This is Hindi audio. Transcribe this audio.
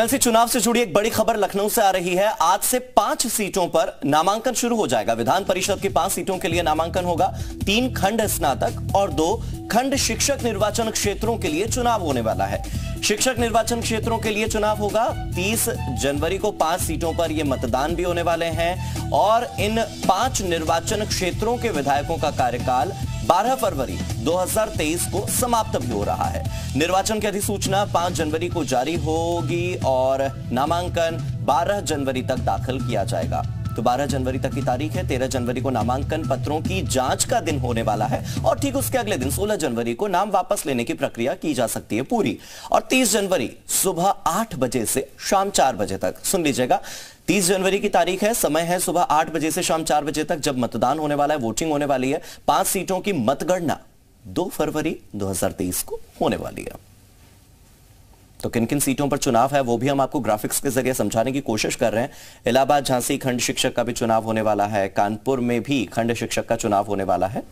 एमएलसी चुनाव से जुड़ी एक बड़ी खबर लखनऊ से आ रही है। आज से पाँच सीटों पर नामांकन शुरू हो जाएगा। विधान परिषद की पाँच सीटों के लिए नामांकन होगा। तीन खंड स्नातक और दो खंड शिक्षक निर्वाचन क्षेत्रों के लिए चुनाव होने वाला है। शिक्षक निर्वाचन क्षेत्रों के लिए चुनाव होगा। 30 जनवरी को पाँच सीटों पर यह मतदान भी होने वाले हैं। और इन पाँच निर्वाचन क्षेत्रों के विधायकों का कार्यकाल 12 फरवरी 2023 को समाप्त भी हो रहा है। निर्वाचन की अधिसूचना 5 जनवरी को जारी होगी और नामांकन 12 जनवरी तक दाखिल किया जाएगा। तो 12 जनवरी तक की तारीख है। 13 जनवरी को नामांकन पत्रों की जाँच का दिन होने वाला है और ठीक उसके अगले दिन 16 जनवरी को नाम वापस लेने की प्रक्रिया की जा सकती है पूरी। और 30 जनवरी सुबह 8 बजे से शाम 4 बजे तक, सुन लीजिएगा 30 जनवरी की तारीख है, समय है सुबह 8 बजे से शाम 4 बजे तक, जब मतदान होने वाला है, वोटिंग होने वाली है, पाँच सीटों की मतगणना 2 फरवरी 2023 को होने वाली है। तो किन किन सीटों पर चुनाव है, वो भी हम आपको ग्राफिक्स के ज़रिए समझाने की कोशिश कर रहे हैं। इलाहाबाद झांसी खंड शिक्षक का भी चुनाव होने वाला है, कानपुर में भी खंड शिक्षक का चुनाव होने वाला है।